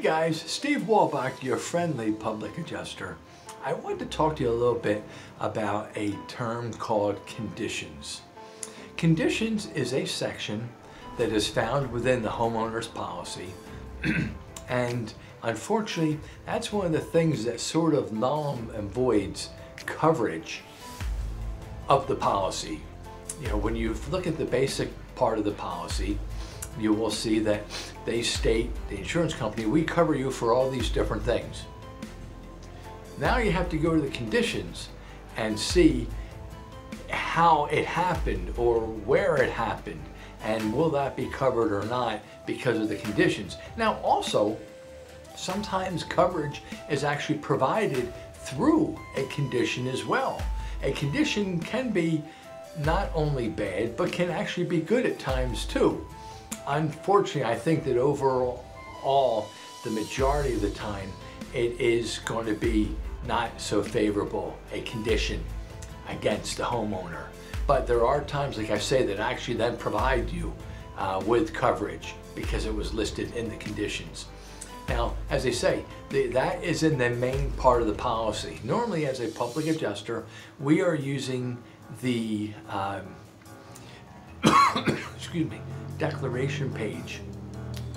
guys, Steve Wolbach, your friendly public adjuster. I want to talk to you a little bit about a term called conditions. Conditions is a section that is found within the homeowner's policy and unfortunately that's one of the things that sort of null and voids coverage of the policy. You know, when you look at the basic part of the policy, you will see that they state, the insurance company, we cover you for all these different things. Now you have to go to the conditions and see how it happened or where it happened and will that be covered or not because of the conditions. Now also, sometimes coverage is actually provided through a condition as well. A condition can be not only bad, but can actually be good at times too. Unfortunately, I think that overall, the majority of the time, it is going to be not so favorable a condition against the homeowner. But there are times, like I say, that actually then provide you uh, with coverage because it was listed in the conditions. Now, as they say, the, that is in the main part of the policy. Normally, as a public adjuster, we are using the, um, excuse me, declaration page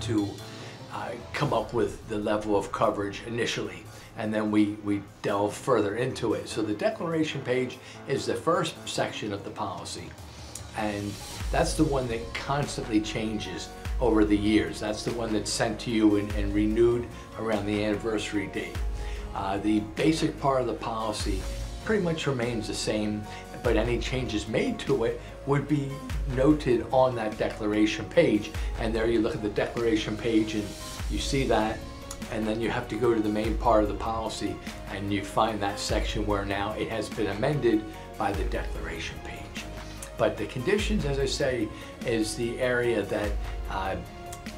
to uh, come up with the level of coverage initially and then we, we delve further into it. So the declaration page is the first section of the policy and that's the one that constantly changes over the years. That's the one that's sent to you and, and renewed around the anniversary date. Uh, the basic part of the policy pretty much remains the same, but any changes made to it would be noted on that declaration page. And there you look at the declaration page and you see that, and then you have to go to the main part of the policy and you find that section where now it has been amended by the declaration page. But the conditions, as I say, is the area that uh,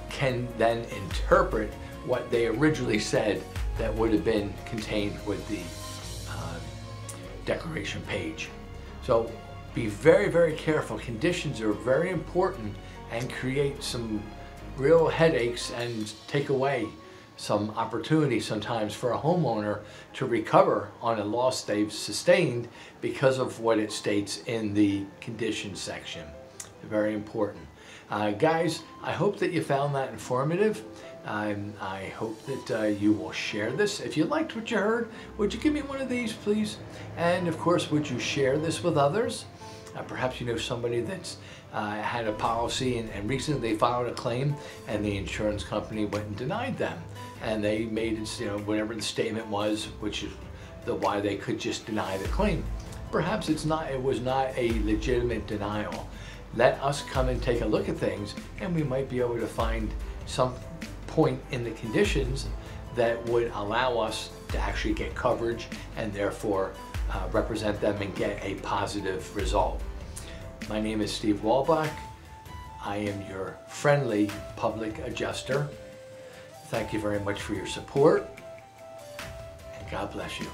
can then interpret what they originally said that would have been contained with the uh, declaration page. So be very, very careful. Conditions are very important and create some real headaches and take away some opportunity sometimes for a homeowner to recover on a loss they've sustained because of what it states in the condition section. Very important. Uh, guys, I hope that you found that informative. Um, I hope that uh, you will share this. If you liked what you heard, would you give me one of these, please? And of course, would you share this with others? Uh, perhaps you know somebody that's uh, had a policy and, and, recently they filed a claim and the insurance company went and denied them. And they made it, you know, whatever the statement was, which is the why they could just deny the claim. Perhaps it's not, it was not a legitimate denial. Let us come and take a look at things and we might be able to find some point in the conditions that would allow us to actually get coverage and therefore uh, represent them and get a positive result. My name is Steve Wolbach. I am your friendly public adjuster. Thank you very much for your support and God bless you.